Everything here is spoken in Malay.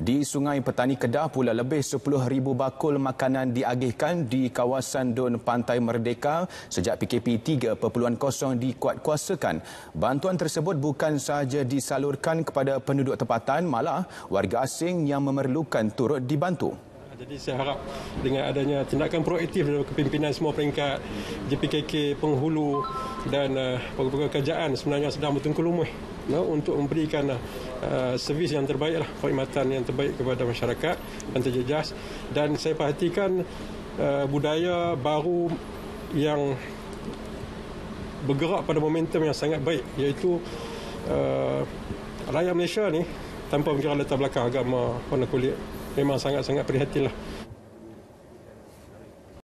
Di Sungai Petani Kedah pula lebih 10,000 bakul makanan diagihkan di kawasan Dun Pantai Merdeka sejak PKP 3.0 dikuatkuasakan. Bantuan tersebut bukan sahaja disalurkan kepada penduduk tempatan, malah warga asing yang memerlukan turut dibantu. Jadi saya harap dengan adanya tindakan proaktif dari kepimpinan semua peringkat JPKK, penghulu dan uh, pegawai kerajaan sebenarnya sedang bertungkul lumuh no, untuk memberikan uh, servis yang terbaik lah, perkhidmatan yang terbaik kepada masyarakat dan terjejas. Dan saya perhatikan uh, budaya baru yang bergerak pada momentum yang sangat baik iaitu uh, rakyat Malaysia ni tanpa mengira latar belakang agama warna kulit memang sangat-sangat prihatin lah